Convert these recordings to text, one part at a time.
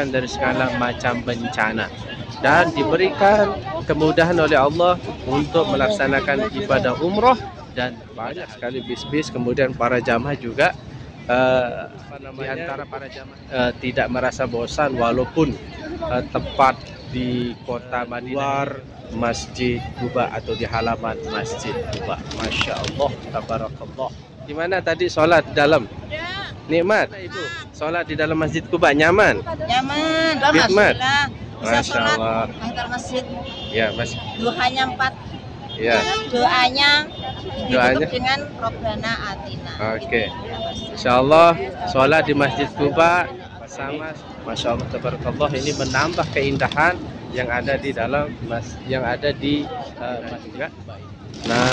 dijauhkan dari segala macam bencana dan diberikan kemudahan oleh Allah untuk melaksanakan ibadah umroh dan banyak sekali bis-bis kemudian para jamaah juga uh, di antara para jamaah uh, tidak merasa bosan walaupun uh, tempat di kota Madinah Masjid Kuba atau di halaman Masjid Kuba. Masya Allah, tabarakallah. Gimana tadi sholat di dalam? Nikmat. Sholat di dalam Masjid Kuba nyaman? Nyaman, Nikmat. Bisa Masya Allah. antar masjid. Ya, Mas. Duhanya empat. Ya. Doanya Doanya? dengan Robbana Atina. Oke. Gitu. Insya Allah sholat di Masjid Kuba sama Masya Allah Tabarakallah ini menambah keindahan yang ada di dalam mas yang ada di uh, Masjid. Nah,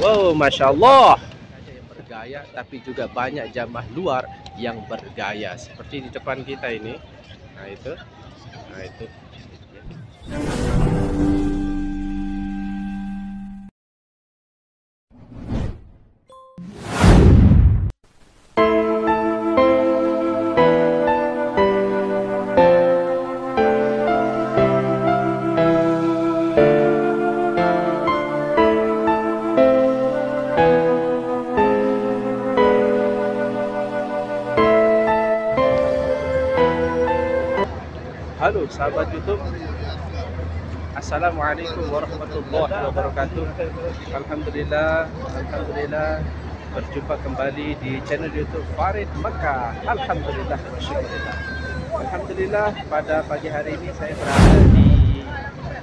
wow, Masya Allah bergaya tapi juga banyak jamaah luar yang bergaya seperti di depan kita ini. Nah itu, nah itu. Sahabat YouTube. Assalamualaikum warahmatullahi wabarakatuh. Alhamdulillah Alhamdulillah. Berjumpa kembali di channel YouTube Farid Mekah Alhamdulillah Alhamdulillah Alhamdulillah pada pagi hari ini saya berada di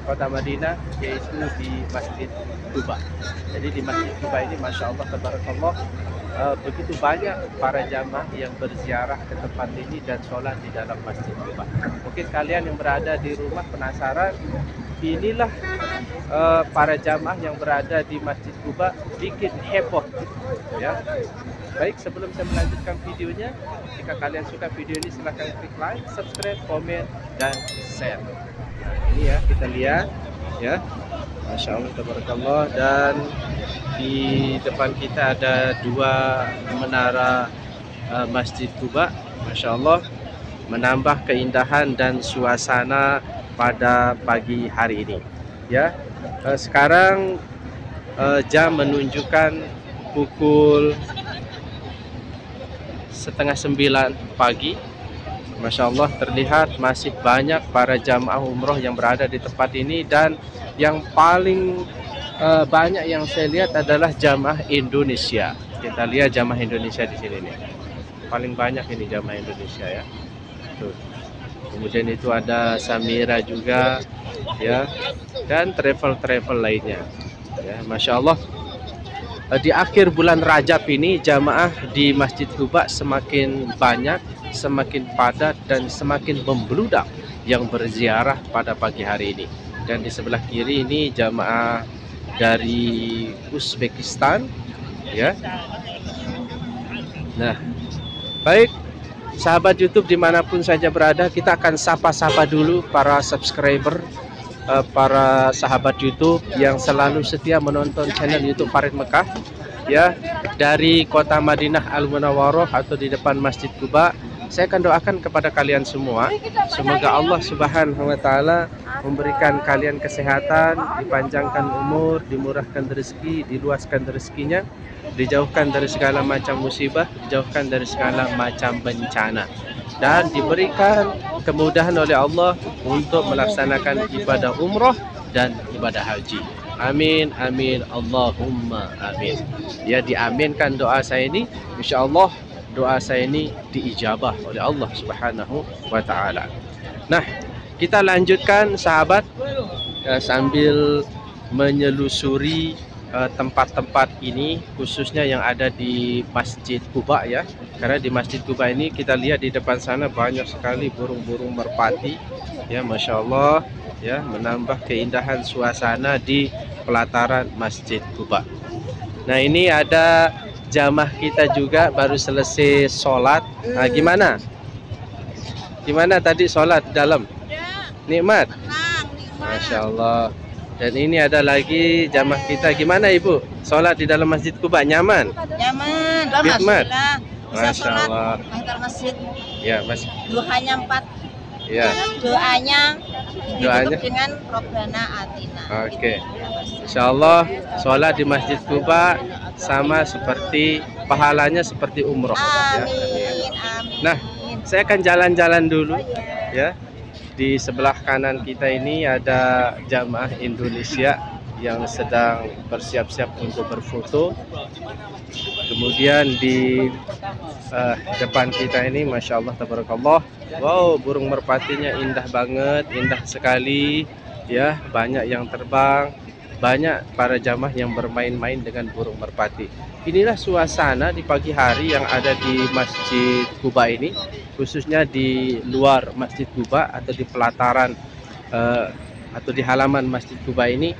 kota Madinah yaitu di Masjid Kuba Jadi di Masjid Kuba ini Masya Allah Tabarakallah uh, begitu banyak para jamaah yang berziarah ke tempat ini dan sholat di dalam Masjid Kuba. Mungkin kalian yang berada di rumah penasaran, inilah uh, para jamaah yang berada di Masjid Kuba bikin heboh, ya. Baik, sebelum saya melanjutkan videonya, jika kalian suka video ini silahkan klik like, subscribe, komen, dan share. Ini ya kita lihat, ya. Masya Allah, dan di depan kita ada dua menara uh, Masjid Kuba Masya Allah menambah keindahan dan suasana pada pagi hari ini. Ya uh, sekarang uh, jam menunjukkan pukul setengah sembilan pagi. Masya Allah terlihat masih banyak para jamaah umroh yang berada di tempat ini dan yang paling uh, banyak yang saya lihat adalah jamaah Indonesia. Kita lihat jamaah Indonesia di sini nih. Paling banyak ini jamaah Indonesia ya. Tuh. Kemudian itu ada Samira juga ya dan travel-travel lainnya. Ya, Masya Allah. Uh, di akhir bulan Rajab ini jamaah di Masjid Kuba semakin banyak, semakin padat dan semakin membludak yang berziarah pada pagi hari ini. Dan di sebelah kiri ini jamaah dari Uzbekistan ya. Nah baik. Sahabat YouTube di mana pun saja berada kita akan sapa-sapa dulu para subscriber uh, para sahabat YouTube yang selalu setia menonton channel YouTube Farid Mekah ya. Dari kota Madinah Al Munawwaroh atau di depan Masjid Kuba saya akan doakan kepada kalian semua semoga Allah Subhanahu wa taala memberikan kalian kesehatan, dipanjangkan umur, dimurahkan rezeki, diluaskan rezekinya, dijauhkan dari segala macam musibah, dijauhkan dari segala macam bencana dan diberikan kemudahan oleh Allah untuk melaksanakan ibadah umroh dan ibadah haji. Amin, amin, Allahumma amin. Ya diaminkan doa saya ini, insya Allah doa saya ini diijabah oleh Allah Subhanahu wa taala. Nah, kita lanjutkan sahabat uh, sambil menyelusuri tempat-tempat uh, ini khususnya yang ada di Masjid Kuba ya. Karena di Masjid Kuba ini kita lihat di depan sana banyak sekali burung-burung merpati ya Masya Allah ya menambah keindahan suasana di pelataran Masjid Kuba. Nah, ini ada jamaah kita juga baru selesai sholat. Nah, gimana? Gimana tadi sholat di dalam? Nikmat. Masya Allah. Dan ini ada lagi jamaah kita. Gimana Ibu? Sholat di dalam Masjid Kuba nyaman? Nyaman, Nikmat. Masya Allah. antar masjid. Ya, Mas. Duhanya empat. Ya. Doanya Doanya? dengan Robbana Atina. Oke. Insya Allah sholat di Masjid Kuba sama seperti pahalanya seperti umroh. ya. Amin. Nah, Saya akan jalan-jalan dulu ya. Di sebelah kanan kita ini ada jamaah Indonesia yang sedang bersiap-siap untuk berfoto. Kemudian di eh, depan kita ini, masya Allah, tabarakallah. Wow, burung merpatinya indah banget, indah sekali. Ya, banyak yang terbang, banyak para jamaah yang bermain-main dengan burung merpati. Inilah suasana di pagi hari yang ada di Masjid Kuba ini, khususnya di luar Masjid Kuba atau di pelataran eh, atau di halaman Masjid Kuba ini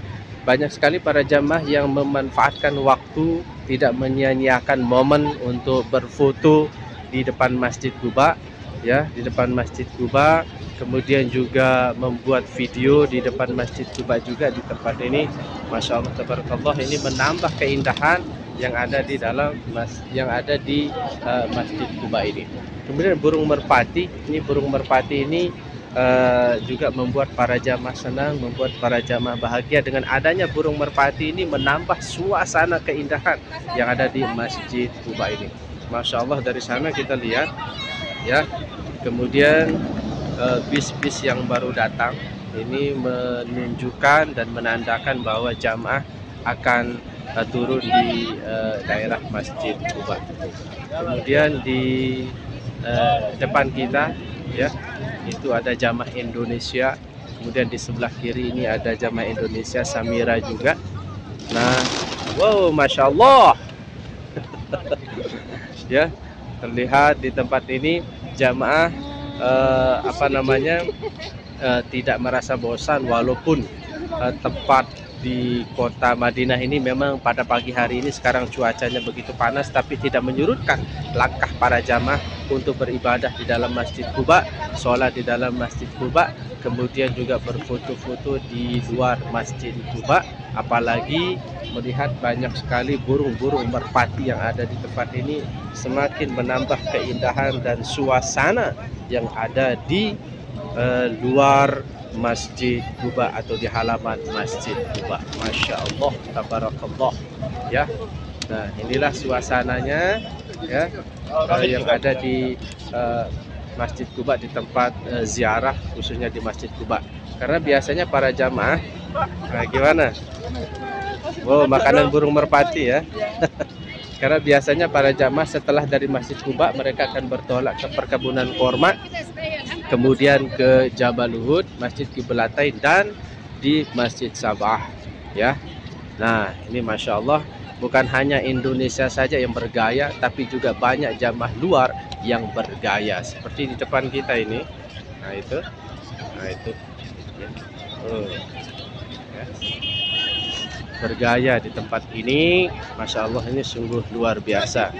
banyak sekali para jamaah yang memanfaatkan waktu tidak menyia-nyiakan momen untuk berfoto di depan Masjid Kuba ya di depan Masjid Kuba kemudian juga membuat video di depan Masjid Kuba juga di tempat ini. Masya Allah tabarakallah. Ini menambah keindahan yang ada di dalam mas yang ada di eh, Masjid Kuba ini. Kemudian burung merpati. Ini burung merpati ini eh, juga membuat para jamaah senang, membuat para jamaah bahagia. Dengan adanya burung merpati ini menambah suasana keindahan yang ada di Masjid Kuba ini. Masya Allah dari sana kita lihat ya, kemudian eh, bis-bis yang baru datang ini menunjukkan dan menandakan bahwa jamaah akan eh, turun di eh, daerah Masjid Kuba. Kemudian di depan kita ya itu ada jamaah Indonesia. Kemudian di sebelah kiri ini ada jamaah Indonesia Samira juga. Nah wow masya Allah. Ya terlihat di tempat ini jamaah eh, apa namanya eh, tidak merasa bosan walaupun eh, tempat di kota Madinah ini memang pada pagi hari ini sekarang cuacanya begitu panas tapi tidak menyurutkan langkah para jamaah untuk beribadah di dalam Masjid Kuba, sholat di dalam Masjid Kuba, kemudian juga berfoto-foto di luar Masjid Kuba, apalagi melihat banyak sekali burung-burung merpati yang ada di tempat ini semakin menambah keindahan dan suasana yang ada di eh, luar Masjid Kuba atau di halaman Masjid Kuba. Masya Allah, tabarakallah. Ya, nah inilah suasananya ya eh, yang ada di eh, Masjid Kuba di tempat eh, ziarah khususnya di Masjid Kuba. Karena biasanya para jamaah, nah, gimana? Wow, makanan burung merpati ya. Karena biasanya para jamaah setelah dari Masjid Kuba mereka akan bertolak ke perkebunan korma, kemudian ke Jabal Uhud, Masjid Kiblatain dan di Masjid Sabah ya. Nah, ini Masya Allah bukan hanya Indonesia saja yang bergaya tapi juga banyak jamaah luar yang bergaya seperti di depan kita ini. Nah, itu. Nah, itu. Ya. Oh. Ya. Bergaya di tempat ini, Masya Allah ini sungguh luar biasa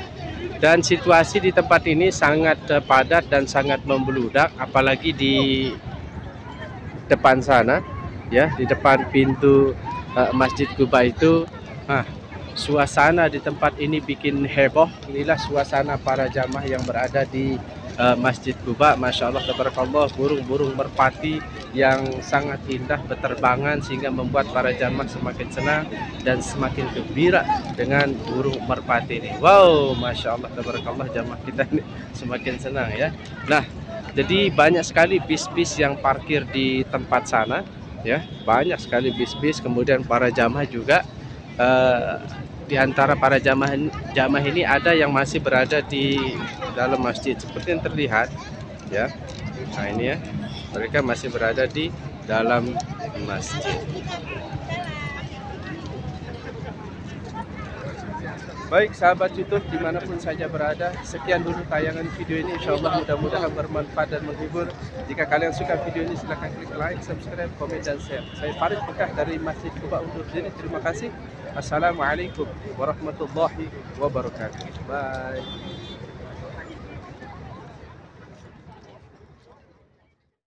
dan situasi di tempat ini sangat padat dan sangat membeludak apalagi di depan sana ya di depan pintu eh, Masjid Kuba itu. Ah, suasana di tempat ini bikin heboh. Inilah suasana para jamaah yang berada di eh, Masjid Kuba Masya Allah tabarakallah burung-burung merpati yang sangat indah berterbangan sehingga membuat para jamaah semakin senang dan semakin gembira dengan burung merpati ini. Wow, masya Allah, tabarakallah jamaah kita ini semakin senang ya. Nah, jadi banyak sekali bis-bis yang parkir di tempat sana, ya, banyak sekali bis-bis. Kemudian para jamaah juga eh, di antara para jamaah jamaah ini ada yang masih berada di dalam masjid seperti yang terlihat, ya. Nah ini ya, mereka masih berada di dalam masjid. Baik sahabat YouTube dimanapun saja berada Sekian dulu tayangan video ini. Insya Allah mudah-mudahan bermanfaat dan menghibur. Jika kalian suka video ini silahkan klik like, subscribe, komen, dan share. Saya Farid Bekah dari Masjid Kuba undur diri. Terima kasih. Assalamualaikum warahmatullahi wabarakatuh. Bye